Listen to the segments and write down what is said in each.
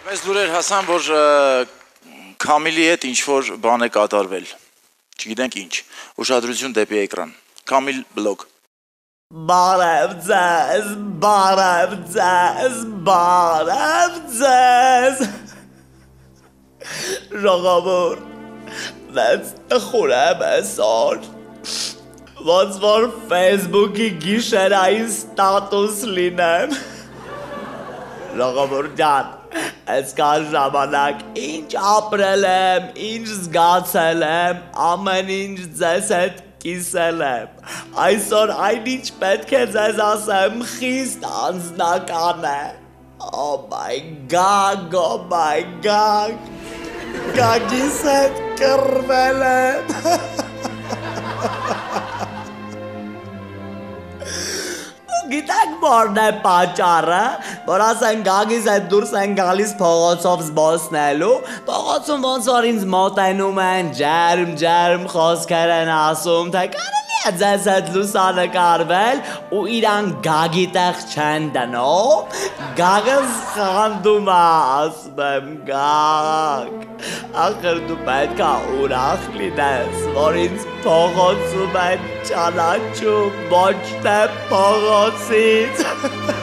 Մեզ լուրեր հասան, որ Կամիլի հետ ինչ որ բան է կատարվել։ Չգիտենք ինչ։ Ուշադրություն դեպի էկրան։ Կամիլ բլոգ։ Բարև ձեզ, բարև ձեզ, բարև ձեզ։ Ժողովուրդ, դες տխուր եմ այսօր։ Ոնց որ Facebook-ի գիշերային ստատուս լինեմ։ Ժողովուրդ ջան, այսքան ժամանակ ինչ ապրել եմ, ինչ զգացել եմ, ամեն ինչ ձեզ հետ կիսել եմ։ Այսօր այնինչ պետք է ձեզ ասեմ, խիստ անձնական է։ Oh my god, oh my god։ Գագիս հետ կռվել եմ։ Գիտեք որն է պատճառը, որ ասեն գագիս այդ դուրս են գալիս փողոցով զբոսնելու, փողոցում ոնց որ ինձ մոտենում են, ջերմ ջերմ խոսքեր են ասում, թե կարելի է ձեզ հետ լուսանկարվել ու իրան գագի տեղ չեն դնում, գագս խանդում է, ասում եմ գագ, ախր դու պետք է ուրախ լինես, որ ինձ փողոցում են ճանաչում, ոչ թե փողոցից։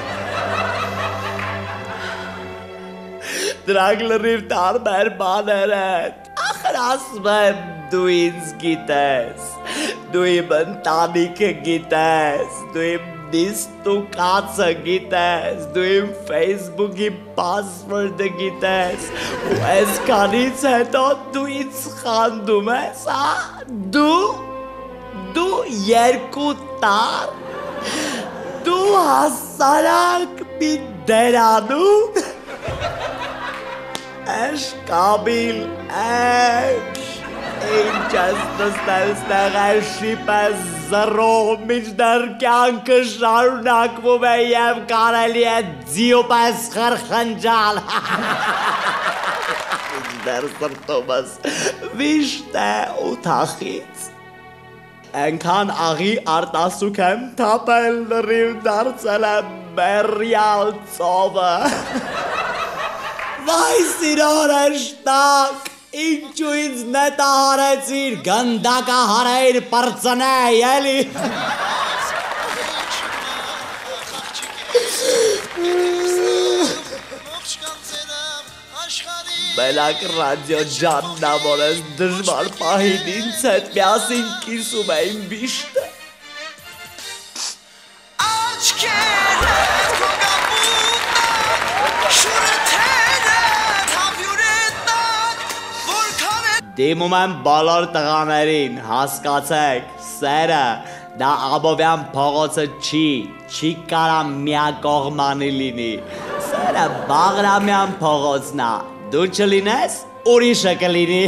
Դրանք լրիվ տարբեր բաներ են։ Ախր ասում եմ, դու ինձ գիտես, դու իմ ընտանիքը գիտես, դու իմ դիստուկացը գիտես, դու իմ Facebook-ի password-ը գիտես, ու այսքանից հետո դու ինձ խանդում ես, հա? Դու դու երկու տար դու հասարակ մի դերանում Էշ կաբիլ էշ Ինչ ես նստել ստեղ այս շիպը զրո միջդեռ կյանքը շարունակվում է և կարելի է ձիու պես խրխնջալ Միջդեռ սրտումս վիշտ է ու թախից Ենքան աղի արտասուք եմ թապել լրիվ դարձել եմ մերյալ ծովը Վայ սիրոր էշտակ Ինչու ինձ նետահարեցիր, գնդակա հարեիր պրծնեի, էլի։ Բելակ ռադյո ջաննա, որ ես դժվար պահին ինձ հետ միասին կիսում էին բիշտը։ Դիմում եմ բոլոր տղաներին, հասկացեք, սերը դա Աբովյան փողոցը չի, չի կարա միակողմանի լինի։ Սերը Բաղրամյան փողոցն է։ Դու չլինես, ուրիշը կլինի։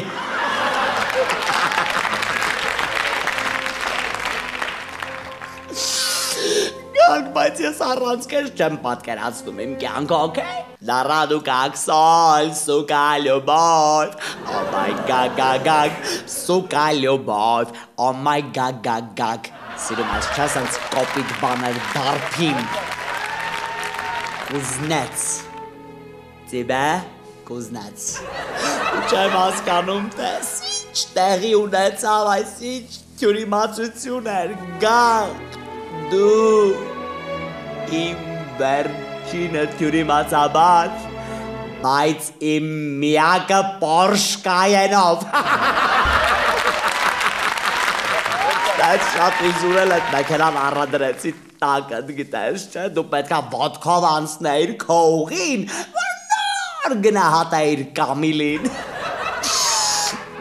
կյանք, բայց ես առանց քեզ չեմ պատկերացնում իմ կյանքը, օքեյ։ Լարադու կաքսալ, սուկա լյուբով, oh my god, gag, սուկա լյուբով, oh my god, gag։ Սիրում ես չասած կոպիտ բաներ դարփիմ։ Կուզնեց։ Ձեբա կուզնեց։ Չեմ հասկանում տես ինչ տեղի ունեցավ այս ինչ թյուրիմացություն էր, գաղ, դու, իմ վերջինը թյուրիմացաբար, բայց իմ միակը Porsche Cayenne-ով։ Այդ շատ իզուրել այդ մեքենան առադրեցի տակը, գիտես, չէ, դու պետքա ոտքով անցնեիր քո ուղին, որ նոր գնահատեիր Կամիլին։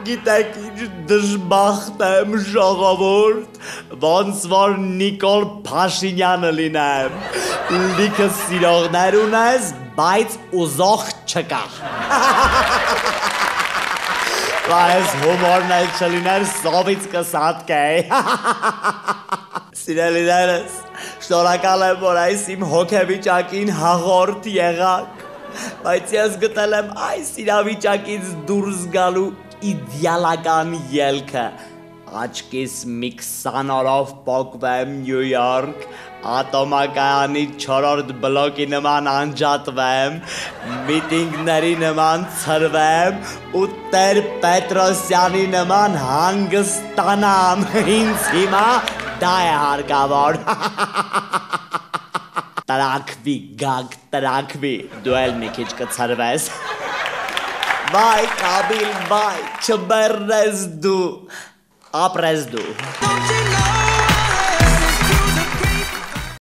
Գիտեք ինչ դժբախտ եմ ժողովուրդ, ոնց որ Նիկոլ Փաշինյանը լինեմ։ Լիքը սիրողներ ունես, բայց ուզող չկա։ Բայց հումորն էլ չլիներ սովից կսատկեի։ Սիրելիներս, շնորհակալ եմ, որ այս իմ հոգեվիճակին հաղորդ եղաք, բայց ես գտել եմ այս իրավիճակից դուրս գալու իդեալական ելքը։ աչքիս մի 20 օրով փոկվեմ Նյու Յորք, ատոմակայանի 4-րդ բլոկի նման անջատվեմ, միտինգների նման ցրվեմ ու Տեր Պետրոսյանի նման հանգստանամ։ Ինձ հիմա դա է հարկավոր։ Տրակվի, գակ, տրակվի, դու էլ մի քիչ կցրվես։ Վայ, կաբիլ, վայ, չբերնես դու, Apresdo.